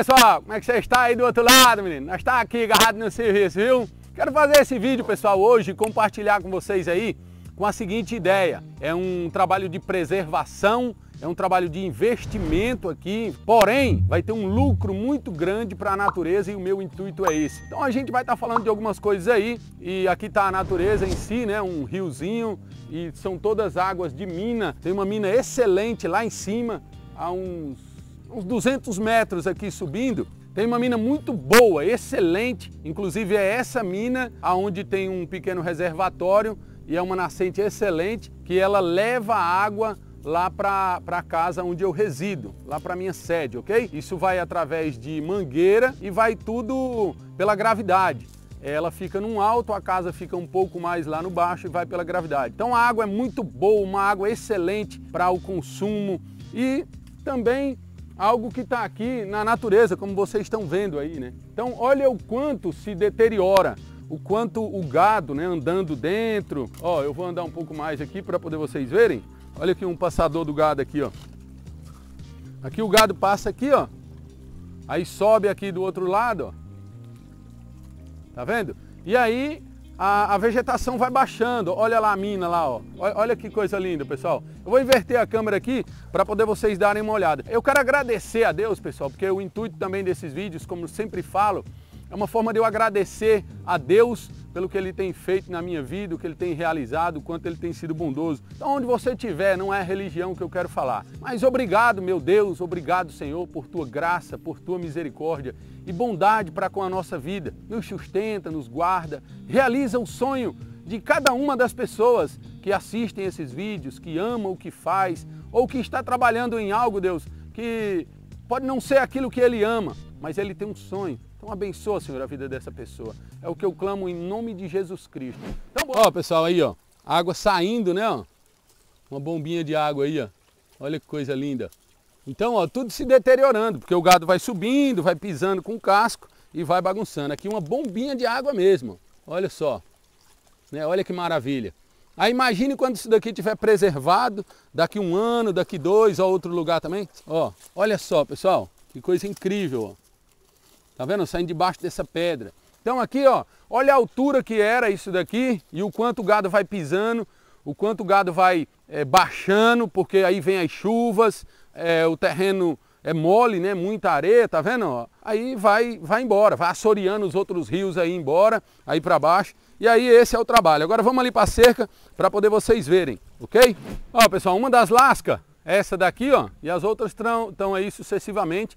pessoal, como é que você está aí do outro lado, menino? Nós está aqui agarrado no serviço, viu? Quero fazer esse vídeo, pessoal, hoje, compartilhar com vocês aí com a seguinte ideia. É um trabalho de preservação, é um trabalho de investimento aqui, porém vai ter um lucro muito grande para a natureza e o meu intuito é esse. Então a gente vai estar tá falando de algumas coisas aí e aqui está a natureza em si, né? Um riozinho e são todas águas de mina. Tem uma mina excelente lá em cima, a uns, uns 200 metros aqui subindo. Tem uma mina muito boa, excelente, inclusive é essa mina aonde tem um pequeno reservatório e é uma nascente excelente que ela leva água lá para a casa onde eu resido, lá para minha sede, ok? Isso vai através de mangueira e vai tudo pela gravidade. Ela fica num alto, a casa fica um pouco mais lá no baixo e vai pela gravidade. Então a água é muito boa, uma água excelente para o consumo e também algo que está aqui na natureza, como vocês estão vendo aí, né? Então olha o quanto se deteriora o quanto o gado, né, andando dentro. Ó, eu vou andar um pouco mais aqui para poder vocês verem. Olha aqui um passador do gado aqui, ó. Aqui o gado passa aqui, ó. Aí sobe aqui do outro lado, ó. Tá vendo? E aí a, a, vegetação vai baixando. Olha lá a mina lá, ó. Olha que coisa linda, pessoal. Eu vou inverter a câmera aqui para poder vocês darem uma olhada. Eu quero agradecer a Deus, pessoal, porque o intuito também desses vídeos, como sempre falo, é uma forma de eu agradecer a Deus pelo que Ele tem feito na minha vida, o que Ele tem realizado, o quanto Ele tem sido bondoso. Então, onde você estiver, não é a religião que eu quero falar. Mas obrigado, meu Deus, obrigado, Senhor, por Tua graça, por Tua misericórdia e bondade para com a nossa vida. Nos sustenta, nos guarda, realiza o sonho de cada uma das pessoas que assistem esses vídeos, que amam o que faz, ou que está trabalhando em algo, Deus, que pode não ser aquilo que ele ama, mas ele tem um sonho então abençoa, Senhor, a vida dessa pessoa. É o que eu clamo em nome de Jesus Cristo. Então, ó, pessoal, aí, ó, água saindo, né, ó. Uma bombinha de água aí, ó. Olha que coisa linda. Então, ó, tudo se deteriorando, porque o gado vai subindo, vai pisando com o casco e vai bagunçando. Aqui uma bombinha de água mesmo. Olha só. Né? Olha que maravilha. Aí imagine quando isso daqui estiver preservado, daqui um ano, daqui dois, ou outro lugar também. Ó, olha só, pessoal, que coisa incrível, ó. Tá vendo? Saindo debaixo dessa pedra. Então aqui, ó, olha a altura que era isso daqui e o quanto o gado vai pisando, o quanto o gado vai é, baixando, porque aí vem as chuvas, é, o terreno é mole, né? Muita areia, tá vendo? Ó? Aí vai, vai embora, vai assoreando os outros rios aí embora, aí para baixo. E aí esse é o trabalho. Agora vamos ali para cerca para poder vocês verem, ok? Ó, pessoal, uma das lascas, essa daqui, ó, e as outras estão aí sucessivamente.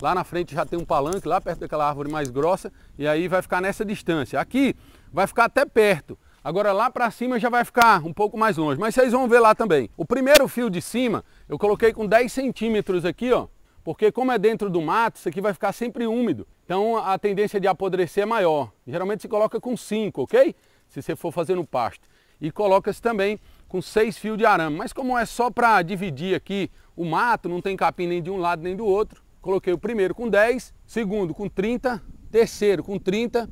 Lá na frente já tem um palanque, lá perto daquela árvore mais grossa, e aí vai ficar nessa distância. Aqui vai ficar até perto. Agora lá para cima já vai ficar um pouco mais longe, mas vocês vão ver lá também. O primeiro fio de cima eu coloquei com 10 centímetros aqui, ó, porque como é dentro do mato, isso aqui vai ficar sempre úmido. Então a tendência de apodrecer é maior. Geralmente se coloca com 5, ok? Se você for fazer no pasto. E coloca-se também com 6 fios de arame. Mas como é só para dividir aqui o mato, não tem capim nem de um lado nem do outro, Coloquei o primeiro com 10, segundo com 30, terceiro com 30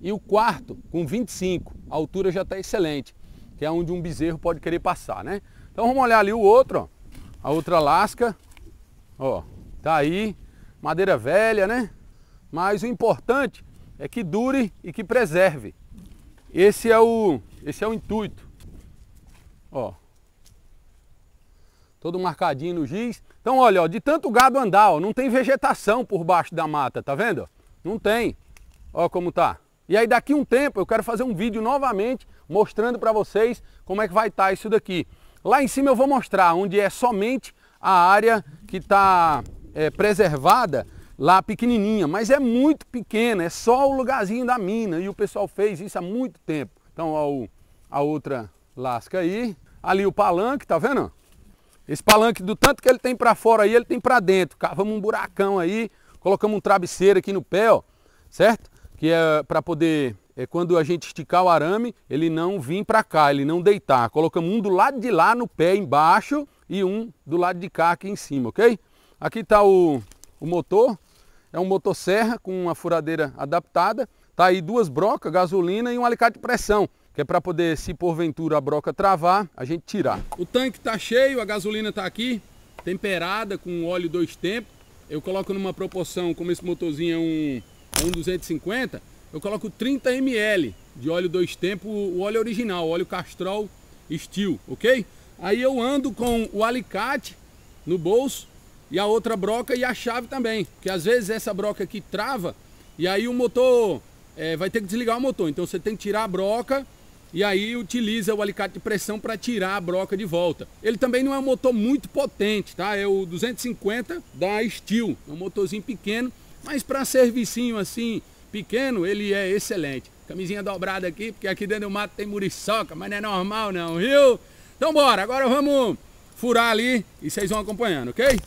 e o quarto com 25. A altura já está excelente, que é onde um bezerro pode querer passar, né? Então vamos olhar ali o outro, ó. A outra lasca, ó, tá aí, madeira velha, né? Mas o importante é que dure e que preserve. Esse é o, esse é o intuito. Ó, todo marcadinho no giz. Então, olha, ó, de tanto gado andar, ó, não tem vegetação por baixo da mata, tá vendo? Não tem. Ó como tá. E aí daqui um tempo eu quero fazer um vídeo novamente mostrando para vocês como é que vai estar tá isso daqui. Lá em cima eu vou mostrar onde é somente a área que está é, preservada lá pequenininha, mas é muito pequena, é só o lugarzinho da mina e o pessoal fez isso há muito tempo. Então, ó, a outra lasca aí, ali o palanque, tá vendo? Esse palanque, do tanto que ele tem para fora aí, ele tem para dentro. Cavamos um buracão aí, colocamos um travesseiro aqui no pé, ó, certo? Que é para poder, é, quando a gente esticar o arame, ele não vir para cá, ele não deitar. Colocamos um do lado de lá no pé embaixo e um do lado de cá aqui em cima, ok? Aqui está o, o motor, é um motosserra com uma furadeira adaptada. Tá aí duas brocas, gasolina e um alicate de pressão que é para poder, se porventura a broca travar, a gente tirar. O tanque está cheio, a gasolina está aqui, temperada com óleo dois tempos, eu coloco numa proporção, como esse motorzinho é um, é um 250, eu coloco 30 ml de óleo dois tempos, o óleo original, óleo Castrol Steel, ok? Aí eu ando com o alicate no bolso e a outra broca e a chave também, porque às vezes essa broca aqui trava e aí o motor é, vai ter que desligar o motor, então você tem que tirar a broca e aí utiliza o alicate de pressão para tirar a broca de volta. Ele também não é um motor muito potente, tá? É o 250 da Steel, é um motorzinho pequeno, mas para servicinho assim pequeno ele é excelente. Camisinha dobrada aqui, porque aqui dentro do mato tem muriçoca, mas não é normal não, viu? Então bora, agora vamos furar ali e vocês vão acompanhando, ok?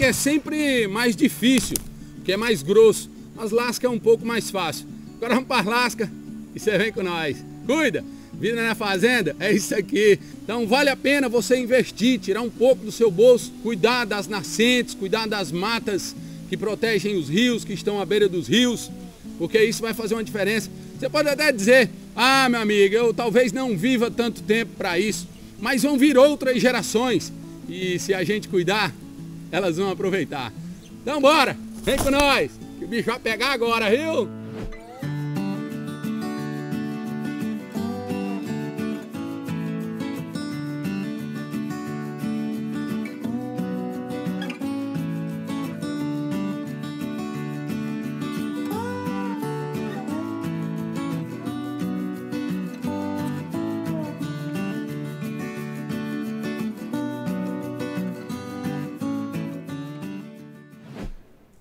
Que é sempre mais difícil, que é mais grosso. As lascas é um pouco mais fácil. Agora vamos para as lascas e você vem com nós. Cuida! Vida na fazenda é isso aqui. Então vale a pena você investir, tirar um pouco do seu bolso, cuidar das nascentes, cuidar das matas que protegem os rios, que estão à beira dos rios, porque isso vai fazer uma diferença. Você pode até dizer, ah, meu amigo, eu talvez não viva tanto tempo para isso, mas vão vir outras gerações. E se a gente cuidar, elas vão aproveitar. Então bora, vem com nós, que o bicho vai pegar agora, viu?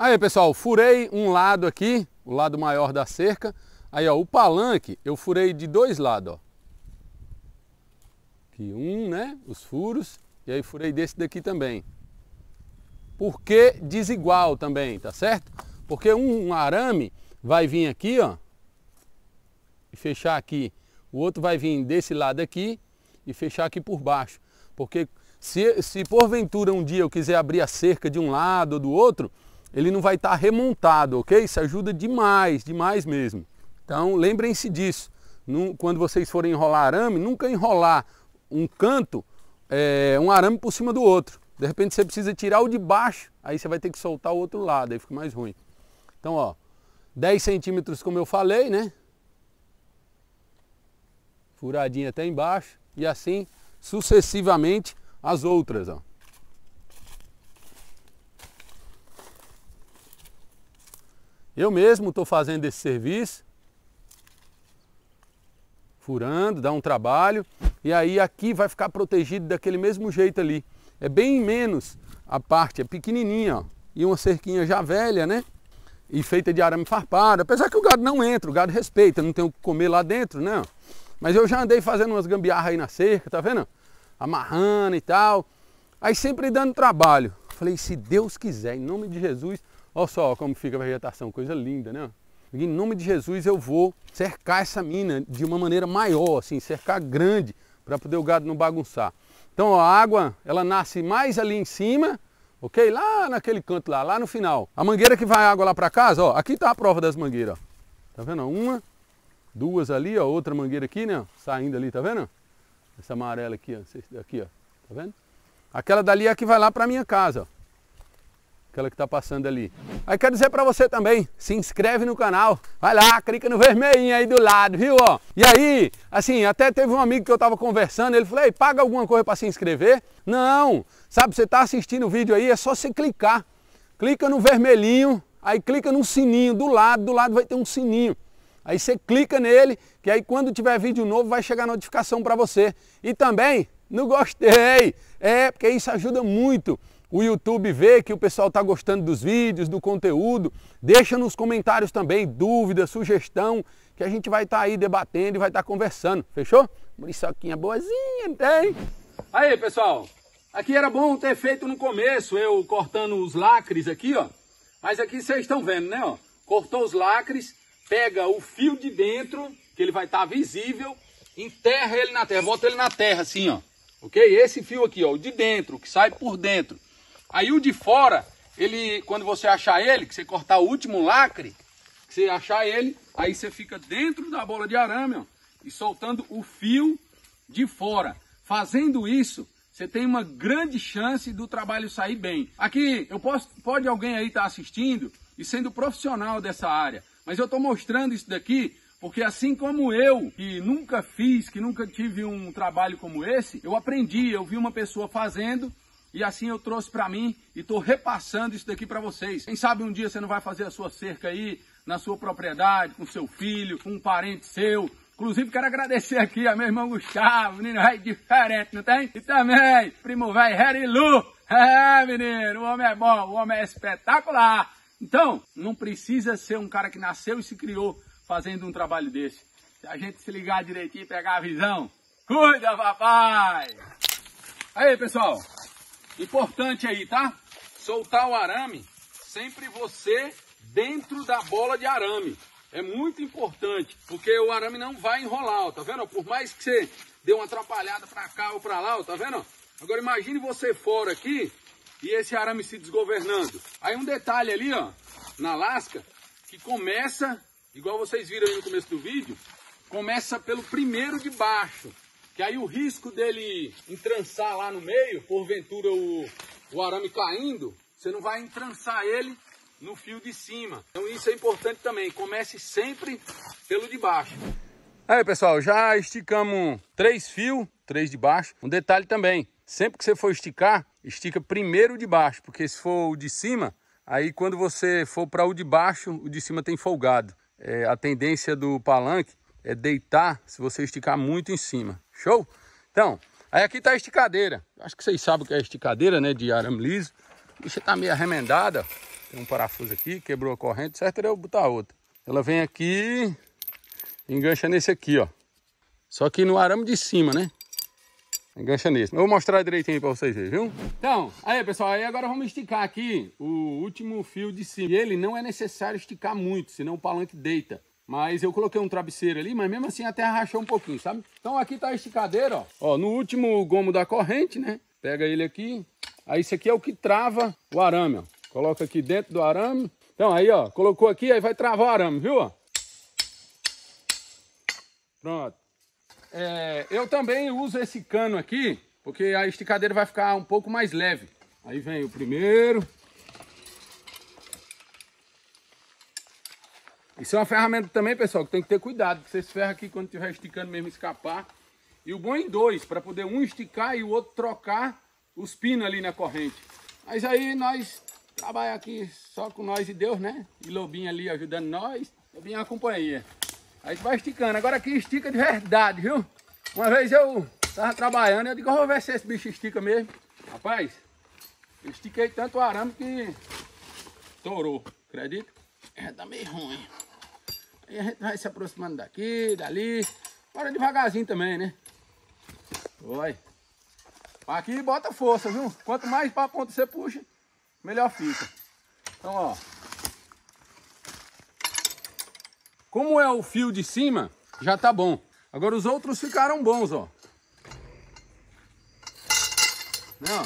Aí pessoal, furei um lado aqui, o lado maior da cerca. Aí ó, o palanque eu furei de dois lados, ó. Aqui um, né, os furos, e aí furei desse daqui também. Por que desigual também, tá certo? Porque um arame vai vir aqui, ó, e fechar aqui. O outro vai vir desse lado aqui e fechar aqui por baixo. Porque se, se porventura um dia eu quiser abrir a cerca de um lado ou do outro, ele não vai estar remontado, ok? Isso ajuda demais, demais mesmo. Então lembrem-se disso. quando vocês forem enrolar arame, nunca enrolar um canto, é, um arame por cima do outro. De repente você precisa tirar o de baixo, aí você vai ter que soltar o outro lado, aí fica mais ruim. Então, ó, 10 centímetros como eu falei, né? Furadinha até embaixo e assim sucessivamente as outras, ó. Eu mesmo estou fazendo esse serviço, furando, dá um trabalho, e aí aqui vai ficar protegido daquele mesmo jeito ali. É bem menos a parte, é pequenininha, ó, e uma cerquinha já velha, né? E feita de arame farpado, apesar que o gado não entra, o gado respeita, não tem o que comer lá dentro, né? Mas eu já andei fazendo umas gambiarras aí na cerca, tá vendo? Amarrando e tal. Aí sempre dando trabalho. Falei, se Deus quiser, em nome de Jesus, Olha só como fica a vegetação, coisa linda, né? Em nome de Jesus eu vou cercar essa mina de uma maneira maior, assim, cercar grande, para poder o gado não bagunçar. Então ó, a água, ela nasce mais ali em cima, ok? Lá naquele canto lá, lá no final. A mangueira que vai água lá para casa, ó, aqui está a prova das mangueiras, ó. Tá vendo? Uma, duas ali, ó, outra mangueira aqui, né? Saindo ali, tá vendo? Essa amarela aqui, ó, aqui, ó, tá vendo? Aquela dali é a que vai lá para minha casa, ó que está passando ali. Aí quero dizer para você também, se inscreve no canal, vai lá, clica no vermelhinho aí do lado, viu? Ó. E aí, assim, até teve um amigo que eu estava conversando, ele falou, paga alguma coisa para se inscrever? Não, sabe, você está assistindo o vídeo aí, é só você clicar. Clica no vermelhinho, aí clica no sininho do lado, do lado vai ter um sininho. Aí você clica nele, que aí quando tiver vídeo novo vai chegar notificação para você. E também no gostei, é, porque isso ajuda muito o YouTube vê que o pessoal está gostando dos vídeos, do conteúdo. Deixa nos comentários também dúvida, sugestão, que a gente vai estar tá aí debatendo e vai estar tá conversando. Fechou? Muriçoquinha boazinha, tem? Aí, pessoal. Aqui era bom ter feito no começo, eu cortando os lacres aqui, ó. Mas aqui vocês estão vendo, né, ó. Cortou os lacres, pega o fio de dentro, que ele vai estar tá visível, enterra ele na terra, bota ele na terra assim, ó. Ok? Esse fio aqui, ó, de dentro, que sai por dentro. Aí o de fora, ele, quando você achar ele, que você cortar o último lacre, que você achar ele, aí você fica dentro da bola de arame, ó, e soltando o fio de fora. Fazendo isso, você tem uma grande chance do trabalho sair bem. Aqui, eu posso, pode alguém aí estar tá assistindo e sendo profissional dessa área, mas eu estou mostrando isso daqui porque assim como eu, que nunca fiz, que nunca tive um trabalho como esse, eu aprendi, eu vi uma pessoa fazendo e assim eu trouxe para mim e estou repassando isso daqui para vocês. Quem sabe um dia você não vai fazer a sua cerca aí na sua propriedade, com seu filho, com um parente seu. Inclusive quero agradecer aqui a meu irmão Gustavo, menino velho diferente, não tem? E também, primo velho Lu. É, menino, o homem é bom, o homem é espetacular. Então, não precisa ser um cara que nasceu e se criou fazendo um trabalho desse. Se a gente se ligar direitinho e pegar a visão, cuida, papai! Aí, pessoal, importante aí, tá? Soltar o arame, sempre você dentro da bola de arame. É muito importante, porque o arame não vai enrolar, ó, tá vendo? Por mais que você dê uma atrapalhada para cá ou para lá, ó, tá vendo? Agora imagine você fora aqui e esse arame se desgovernando. Aí um detalhe ali, ó, na lasca, que começa igual vocês viram aí no começo do vídeo, começa pelo primeiro de baixo. Que aí o risco dele entrançar lá no meio, porventura o, o arame caindo, você não vai entrançar ele no fio de cima. Então isso é importante também, comece sempre pelo de baixo. Aí pessoal, já esticamos três fios, três de baixo. Um detalhe também, sempre que você for esticar, estica primeiro o de baixo, porque se for o de cima, aí quando você for para o de baixo, o de cima tem folgado é, a tendência do palanque é deitar se você esticar muito em cima. Show? Então, aí aqui está a esticadeira. Acho que vocês sabem o que é esticadeira, né? De arame liso. A bicha tá meio arremendada. Tem um parafuso aqui, quebrou a corrente. Certo eu botar outra. Ela vem aqui, engancha nesse aqui, ó. Só que no arame de cima, né? Engancha nesse. Eu vou mostrar direitinho para vocês verem, viu? Então, aí pessoal, aí agora vamos esticar aqui o último fio de cima. E ele não é necessário esticar muito, senão o palanque deita. Mas eu coloquei um travesseiro ali, mas mesmo assim a terra rachou um pouquinho, sabe? Então aqui tá a esticadeira, ó. Ó, no último gomo da corrente, né? Pega ele aqui. Aí isso aqui é o que trava o arame, ó. Coloca aqui dentro do arame. Então aí, ó, colocou aqui, aí vai travar o arame, viu? Pronto. É, eu também uso esse cano aqui, porque a esticadeira vai ficar um pouco mais leve. Aí vem o primeiro. Isso é uma ferramenta também, pessoal, que tem que ter cuidado, porque você se ferra aqui quando estiver esticando mesmo escapar. E o bom é em dois, para poder um esticar e o outro trocar os pinos ali na corrente. Mas aí nós trabalhamos aqui só com nós e Deus, né? E Lobinho ali ajudando nós, Lobinho é uma companhia. Aí vai esticando. Agora aqui estica de verdade, viu? Uma vez eu tava trabalhando eu digo, vou ver se esse bicho estica mesmo. Rapaz, eu estiquei tanto o arame que estourou, acredita? É, tá meio ruim. Aí a gente vai se aproximando daqui, dali. Bora devagarzinho também, né? Oi. Aqui bota força, viu? Quanto mais para ponta você puxa, melhor fica. Então, ó. Como é o fio de cima, já tá bom. Agora os outros ficaram bons, ó. Não.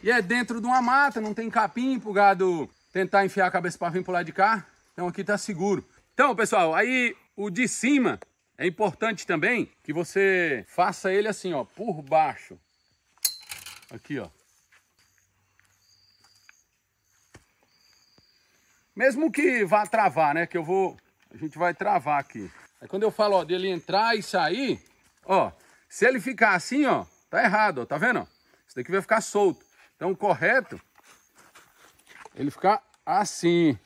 E é dentro de uma mata, não tem capim pro gado tentar enfiar a cabeça para vir pro lado de cá. Então aqui tá seguro. Então, pessoal, aí o de cima é importante também que você faça ele assim, ó, por baixo. Aqui, ó. Mesmo que vá travar, né? Que eu vou... A gente vai travar aqui. Aí quando eu falo, ó, dele entrar e sair, ó, se ele ficar assim, ó, tá errado, ó, tá vendo? Isso daqui vai ficar solto. Então correto, ele ficar assim.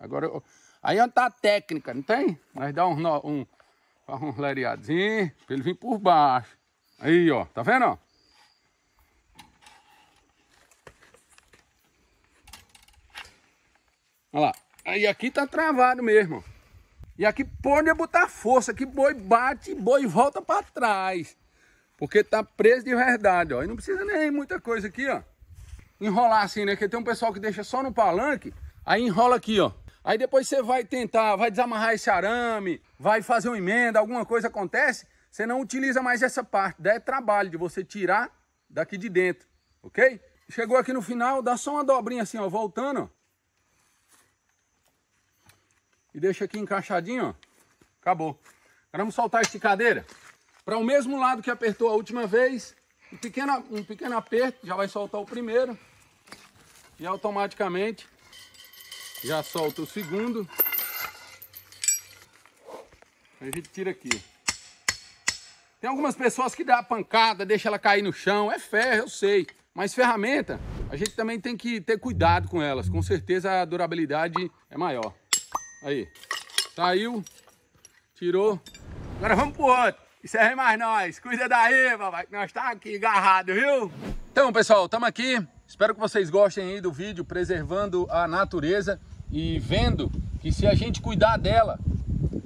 Agora, aí onde tá a técnica, não tem? Nós dá um, um, um lereadinho, pra ele vir por baixo. Aí, ó, tá vendo, ó? Olha lá. Aí aqui tá travado mesmo. E aqui pode botar força, que boi bate, boi volta para trás. Porque tá preso de verdade, ó. E não precisa nem muita coisa aqui, ó. Enrolar assim, né? Porque tem um pessoal que deixa só no palanque, aí enrola aqui, ó. Aí depois você vai tentar, vai desamarrar esse arame, vai fazer uma emenda, alguma coisa acontece, você não utiliza mais essa parte. Daí é trabalho de você tirar daqui de dentro, ok? Chegou aqui no final, dá só uma dobrinha assim, ó, voltando, ó. E deixa aqui encaixadinho, ó. Acabou. Agora vamos soltar a esticadeira. Para o mesmo lado que apertou a última vez, um pequeno, um pequeno aperto, já vai soltar o primeiro. E automaticamente já solta o segundo. A gente tira aqui. Tem algumas pessoas que dá a pancada, deixa ela cair no chão. É ferro, eu sei. Mas ferramenta, a gente também tem que ter cuidado com elas. Com certeza a durabilidade é maior. Aí. Saiu. Tirou. Agora vamos pro outro. Isso é mais nós. Cuida daí, papai, que nós tá aqui agarrado, viu? Então, pessoal, estamos aqui. Espero que vocês gostem aí do vídeo preservando a natureza e vendo que se a gente cuidar dela,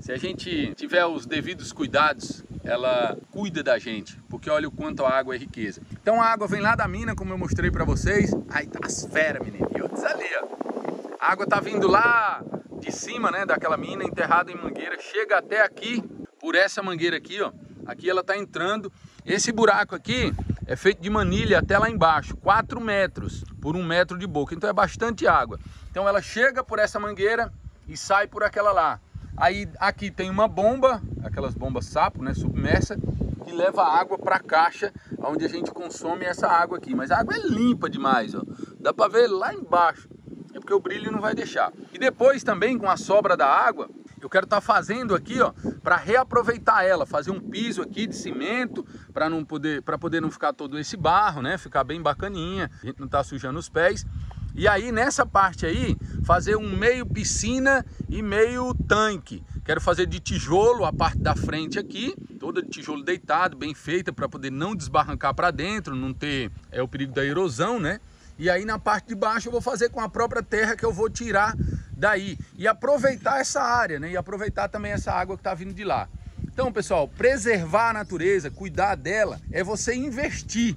se a gente tiver os devidos cuidados, ela cuida da gente, porque olha o quanto a água é riqueza. Então a água vem lá da mina, como eu mostrei para vocês. Aí tá as feras, menino. E ali, ó. A água tá vindo lá de cima, né, daquela mina, enterrada em mangueira, chega até aqui, por essa mangueira aqui, ó. Aqui ela tá entrando. Esse buraco aqui é feito de manilha até lá embaixo, 4 metros por um metro de boca. Então é bastante água. Então ela chega por essa mangueira e sai por aquela lá. Aí aqui tem uma bomba, aquelas bombas sapo, né, submersa, que leva água para a caixa onde a gente consome essa água aqui. Mas a água é limpa demais, ó. Dá para ver lá embaixo. É porque o brilho não vai deixar. E depois também com a sobra da água, eu quero estar tá fazendo aqui, ó, para reaproveitar ela, fazer um piso aqui de cimento para não poder para poder não ficar todo esse barro, né? Ficar bem bacaninha, a gente não tá sujando os pés. E aí nessa parte aí, fazer um meio piscina e meio tanque. Quero fazer de tijolo a parte da frente aqui, toda de tijolo deitado, bem feita para poder não desbarrancar para dentro, não ter é o perigo da erosão, né? E aí na parte de baixo eu vou fazer com a própria terra que eu vou tirar daí e aproveitar essa área, né? E aproveitar também essa água que está vindo de lá. Então, pessoal, preservar a natureza, cuidar dela, é você investir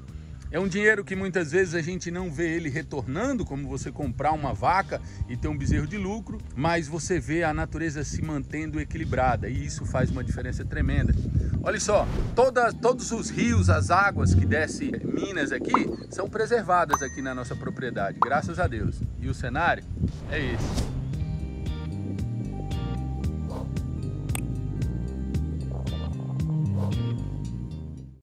é um dinheiro que muitas vezes a gente não vê ele retornando, como você comprar uma vaca e ter um bezerro de lucro, mas você vê a natureza se mantendo equilibrada e isso faz uma diferença tremenda. Olha só, toda, todos os rios, as águas que descem Minas aqui, são preservadas aqui na nossa propriedade, graças a Deus. E o cenário é esse.